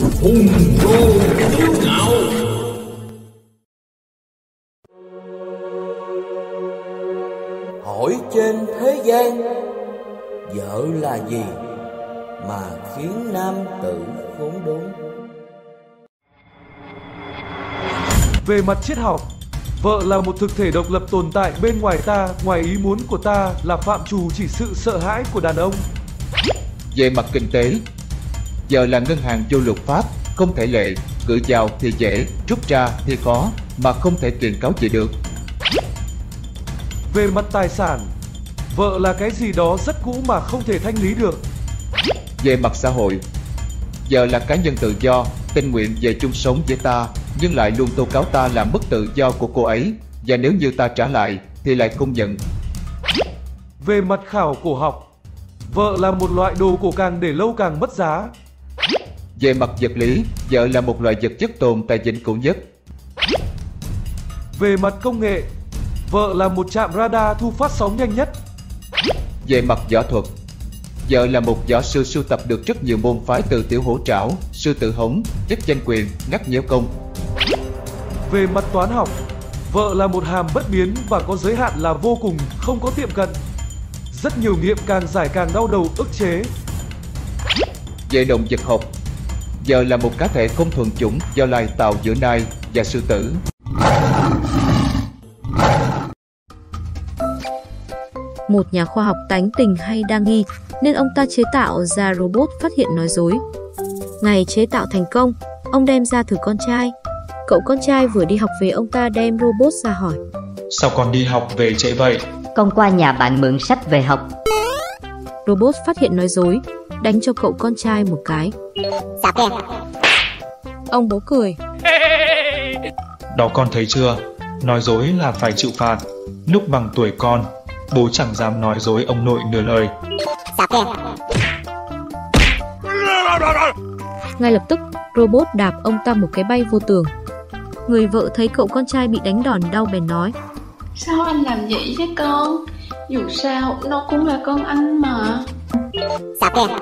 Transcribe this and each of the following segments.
hùng vô kiêu ngạo hỏi trên thế gian vợ là gì mà khiến nam tử khốn đốn Về mặt triết học, vợ là một thực thể độc lập tồn tại bên ngoài ta, ngoài ý muốn của ta là phạm trù chỉ sự sợ hãi của đàn ông. Về mặt kinh tế, giờ là ngân hàng vô luật pháp, không thể lệ, gửi vào thì dễ, rút ra thì khó, mà không thể tiền cáo gì được. Về mặt tài sản, vợ là cái gì đó rất cũ mà không thể thanh lý được. Về mặt xã hội, giờ là cá nhân tự do, tình nguyện về chung sống với ta, nhưng lại luôn tố cáo ta làm mất tự do của cô ấy, và nếu như ta trả lại thì lại không nhận. Về mặt khảo cổ học, vợ là một loại đồ cổ càng để lâu càng mất giá. Về mặt vật lý, vợ là một loại vật chất tồn tại vĩnh cửu nhất. Về mặt công nghệ, vợ là một trạm radar thu phát sóng nhanh nhất. Về mặt võ thuật, vợ là một võ sư sưu tập được rất nhiều môn phái từ tiểu hổ trảo, sư tử hống, chức danh quyền, ngắt nhiễu công. Về mặt toán học, vợ là một hàm bất biến và có giới hạn là vô cùng, không có tiệm cận. Rất nhiều nghiệm càng giải càng đau đầu ức chế. Về động vật học, vợ là một cá thể không thuần chủng do lai tạo giữa nai và sư tử. Một nhà khoa học tánh tình hay đa nghi nên ông ta chế tạo ra robot phát hiện nói dối. Ngày chế tạo thành công, ông đem ra thử con trai. Cậu con trai vừa đi học về ông ta đem robot ra hỏi. Sao con đi học về trễ vậy? Con qua nhà bạn mượn sách về học. Robot phát hiện nói dối, đánh cho cậu con trai một cái. Sao kìa? Ông bố cười. Đó con thấy chưa? Nói dối là phải chịu phạt. Lúc bằng tuổi con, bố chẳng dám nói dối ông nội nửa lời. Sao kìa? Ngay lập tức, robot đạp ông ta một cái bay vô tường. Người vợ thấy cậu con trai bị đánh đòn đau bèn nói. Sao anh làm vậy với con? Dù sao, nó cũng là con anh mà. Sao kìa?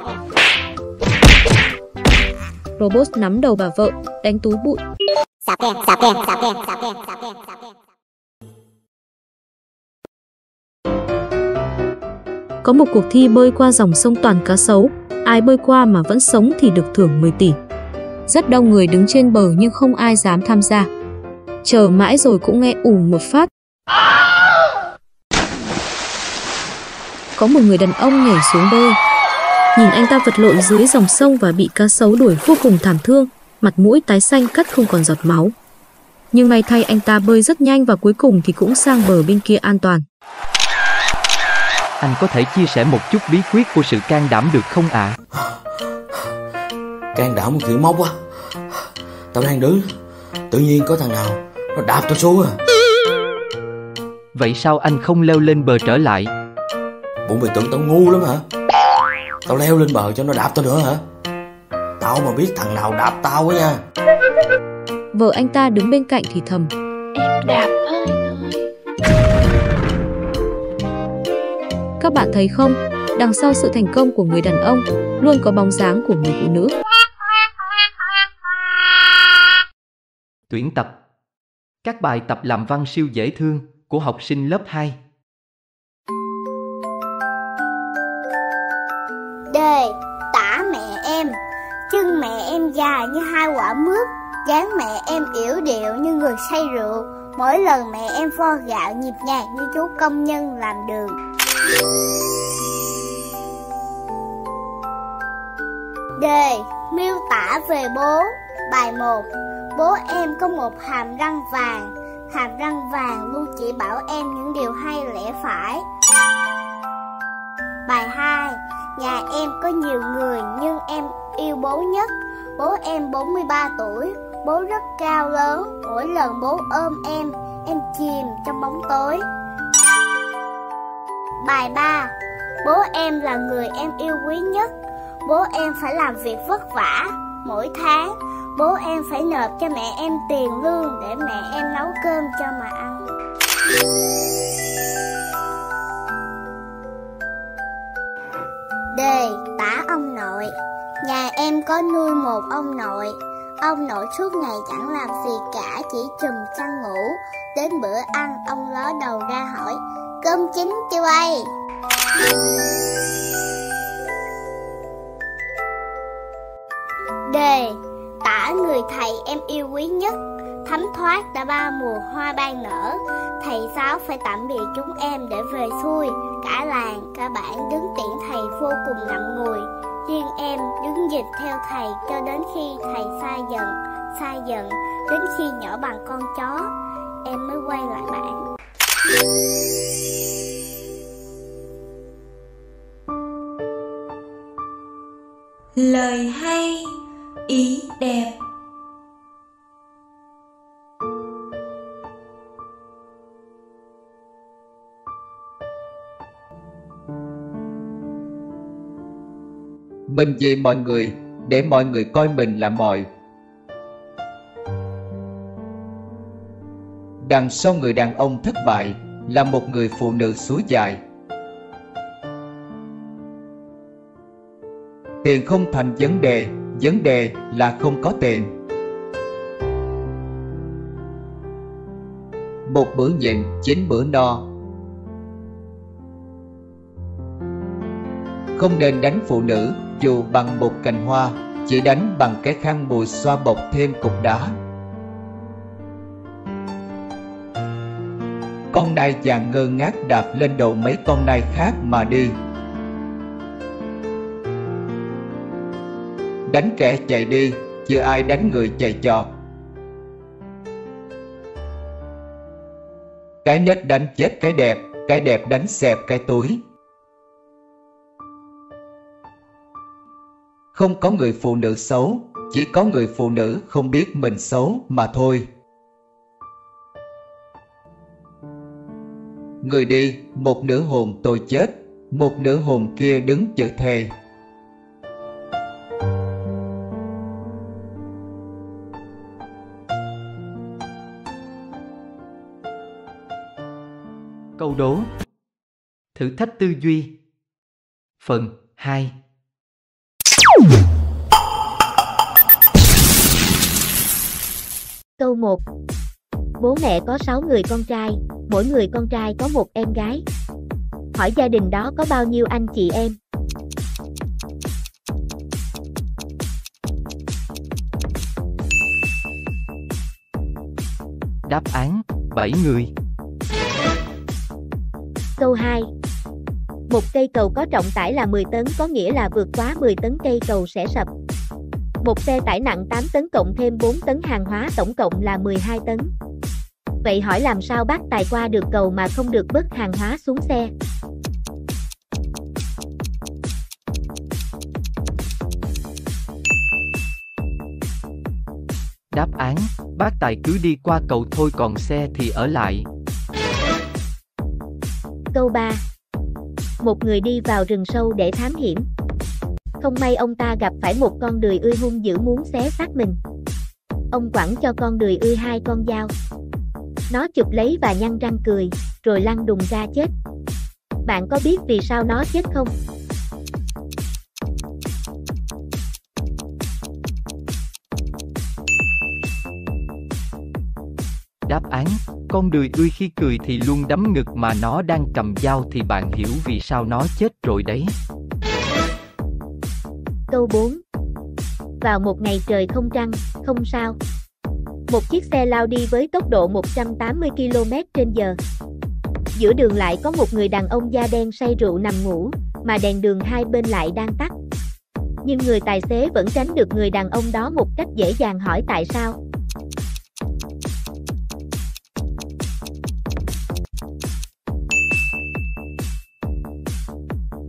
Robot nắm đầu bà vợ, đánh túi bụi. Sao kìa? Sao kìa? Sao kìa? Sao kìa? Sao kìa? Sao kìa? Có một cuộc thi bơi qua dòng sông toàn cá sấu, ai bơi qua mà vẫn sống thì được thưởng 10 tỷ. Rất đông người đứng trên bờ nhưng không ai dám tham gia. Chờ mãi rồi cũng nghe ủ một phát. Có một người đàn ông nhảy xuống bơi. Nhìn anh ta vật lộn dưới dòng sông và bị cá sấu đuổi vô cùng thảm thương, mặt mũi tái xanh cắt không còn giọt máu. Nhưng may thay anh ta bơi rất nhanh và cuối cùng thì cũng sang bờ bên kia an toàn. Anh có thể chia sẻ một chút bí quyết của sự can đảm được không ạ? can đảm kiểu móc quá tao đang đứng tự nhiên có thằng nào nó đạp tao xuống à Vậy sao anh không leo lên bờ trở lại? Bụng mày tưởng tao ngu lắm hả tao leo lên bờ cho nó đạp tao nữa hả tao mà biết thằng nào đạp tao á nha Vợ anh ta đứng bên cạnh thì thầm. Em đạp ơi. Các bạn thấy không, đằng sau sự thành công của người đàn ông luôn có bóng dáng của người phụ nữ. Tuyển tập Các bài tập làm văn siêu dễ thương của học sinh lớp 2 Đề Tả mẹ em. Chân mẹ em dài như hai quả mướp. Dáng mẹ em yểu điệu như người say rượu. Mỗi lần mẹ em vo gạo nhịp nhàng như chú công nhân làm đường. Đề, Miêu tả về bố. Bài 1 Bố em có một hàm răng vàng. Hàm răng vàng luôn chỉ bảo em những điều hay lẽ phải. Bài 2 Nhà em có nhiều người nhưng em yêu bố nhất. Bố em 43 tuổi, Bố rất cao lớn, Mỗi lần bố ôm em Em chìm trong bóng tối. Bài 3 Bố em là người em yêu quý nhất. Bố em phải làm việc vất vả Mỗi tháng. Bố em phải nộp cho mẹ em tiền lương Để mẹ em nấu cơm cho mà ăn. Đề, tả ông nội. Nhà em có nuôi một ông nội. Ông nội suốt ngày chẳng làm gì cả, Chỉ chùm chăn ngủ. Đến bữa ăn, ông ló đầu ra hỏi, Cơm chín chưa bay? Đề, Tả người thầy em yêu quý nhất. Thấm thoát đã ba mùa hoa ban nở. Thầy giáo phải tạm biệt chúng em để về xuôi. Cả làng, cả bản đứng tiễn thầy vô cùng ngậm ngùi. Riêng em đứng dịch theo thầy cho đến khi thầy xa dần Xa dần, đến khi nhỏ bằng con chó. Em mới quay lại bản. Lời hay, ý đẹp. Mình vì mọi người, để mọi người coi mình là mọi. Đằng sau người đàn ông thất bại là một người phụ nữ suối dài. Tiền không thành vấn đề, vấn đề là không có tiền. Một bữa nhịn, chín bữa no, không nên đánh phụ nữ dù bằng một cành hoa, chỉ đánh bằng cái khăn bùi xoa bọc thêm cục đá. Con nai vàng ngơ ngác đạp lên đầu mấy con nai khác mà đi. Đánh kẻ chạy đi, chưa ai đánh người chạy trọt. Cái nết đánh chết cái đẹp, cái đẹp đánh xẹp cái túi. Không có người phụ nữ xấu, chỉ có người phụ nữ không biết mình xấu mà thôi. Người đi, một nửa hồn tôi chết, một nửa hồn kia đứng chữ thề. Câu đố Thử thách tư duy Phần 2 Câu 1 Bố mẹ có 6 người con trai, mỗi người con trai có một em gái. Hỏi gia đình đó có bao nhiêu anh chị em? Đáp án 7 người Câu 2 Một cây cầu có trọng tải là 10 tấn có nghĩa là vượt quá 10 tấn cây cầu sẽ sập. Một xe tải nặng 8 tấn cộng thêm 4 tấn hàng hóa tổng cộng là 12 tấn. Vậy hỏi làm sao bác tài qua được cầu mà không được bớt hàng hóa xuống xe? Đáp án Bác tài cứ đi qua cầu thôi còn xe thì ở lại Câu 3 một người đi vào rừng sâu để thám hiểm không may ông ta gặp phải một con đười ươi hung dữ muốn xé xác mình. Ông quẳng cho con đười ươi hai con dao. Nó chụp lấy và nhăn răng cười, rồi lăn đùng ra chết. Bạn có biết vì sao nó chết không? Đáp án, con đười ươi khi cười thì luôn đấm ngực mà nó đang cầm dao thì bạn hiểu vì sao nó chết rồi đấy. Câu 4 Vào một ngày trời không trăng, không sao. Một chiếc xe lao đi với tốc độ 180 km trên giờ. Giữa đường lại có một người đàn ông da đen say rượu nằm ngủ Mà đèn đường hai bên lại đang tắt. Nhưng người tài xế vẫn tránh được người đàn ông đó một cách dễ dàng hỏi tại sao.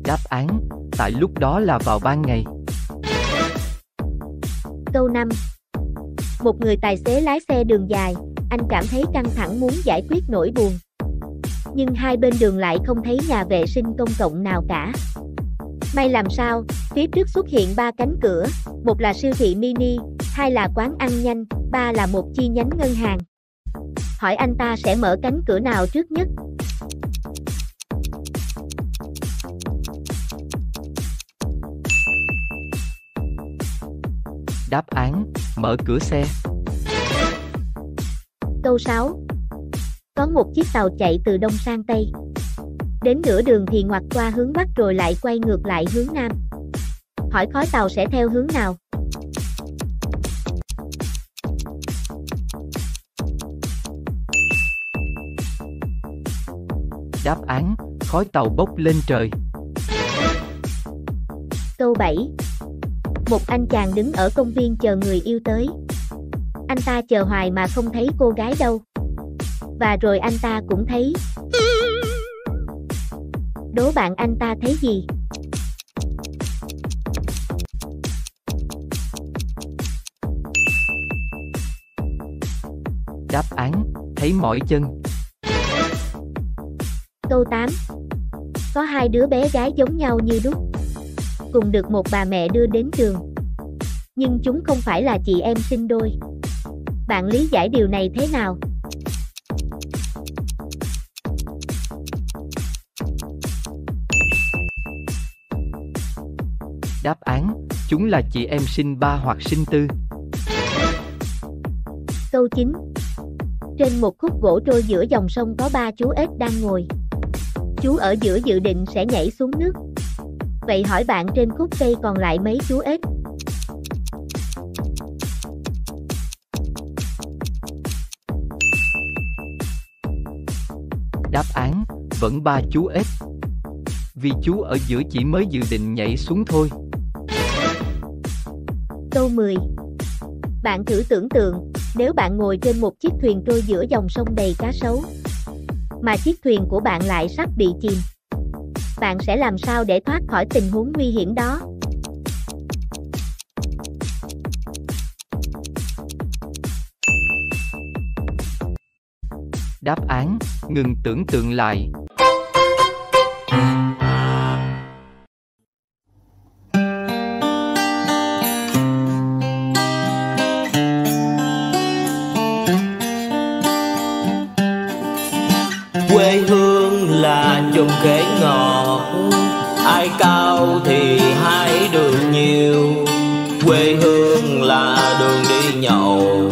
Đáp án, tại lúc đó là vào ban ngày Câu 5 Một người tài xế lái xe đường dài, anh cảm thấy căng thẳng muốn giải quyết nỗi buồn. Nhưng hai bên đường lại không thấy nhà vệ sinh công cộng nào cả. May làm sao, phía trước xuất hiện ba cánh cửa, một là siêu thị mini, hai là quán ăn nhanh, ba là một chi nhánh ngân hàng. Hỏi anh ta sẽ mở cánh cửa nào trước nhất? Đáp án, mở cửa xe. Câu 6 Có một chiếc tàu chạy từ đông sang tây. Đến nửa đường thì ngoặt qua hướng bắc rồi lại quay ngược lại hướng nam. Hỏi khói tàu sẽ theo hướng nào? Đáp án, khói tàu bốc lên trời. Câu 7 Một anh chàng đứng ở công viên chờ người yêu tới. Anh ta chờ hoài mà không thấy cô gái đâu. Và rồi anh ta cũng thấy. Đố bạn anh ta thấy gì? Đáp án, thấy mỏi chân. Câu 8 Có hai đứa bé gái giống nhau như đúc Cùng được một bà mẹ đưa đến trường. Nhưng chúng không phải là chị em sinh đôi. Bạn lý giải điều này thế nào? Đáp án, chúng là chị em sinh ba hoặc sinh tư. Câu 9 Trên một khúc gỗ trôi giữa dòng sông có ba chú ếch đang ngồi. Chú ở giữa dự định sẽ nhảy xuống nước Vậy hỏi bạn trên khúc cây còn lại mấy chú ếch? Đáp án, vẫn ba chú ếch. Vì chú ở giữa chỉ mới dự định nhảy xuống thôi. Câu 10 Bạn thử tưởng tượng, nếu bạn ngồi trên một chiếc thuyền trôi giữa dòng sông đầy cá sấu, mà chiếc thuyền của bạn lại sắp bị chìm. Bạn sẽ làm sao để thoát khỏi tình huống nguy hiểm đó? Đáp án, ngừng tưởng tượng lại. Chung chùm khế ngọt. Ai cao thì hái được nhiều. Quê hương là đường đi nhậu.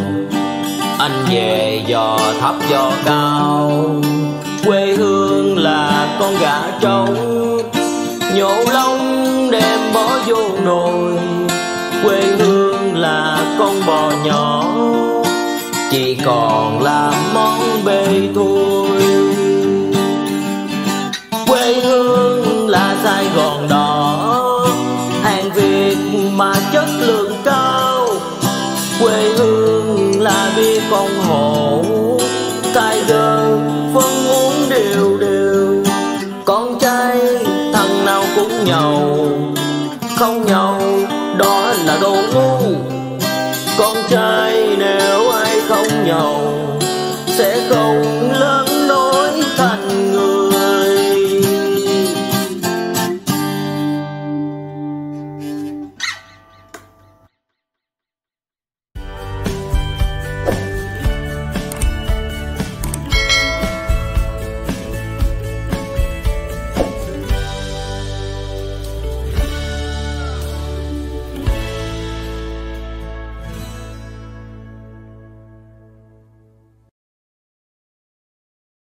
Anh về dò thấp dò cao. Quê hương là con gà trống. Nhổ lông đem bỏ vô nồi. Quê hương là con bò nhỏ. Chỉ còn là món bê thua Sài Gòn đỏ hàng Việt mà chất lượng cao quê hương là bia con hồ.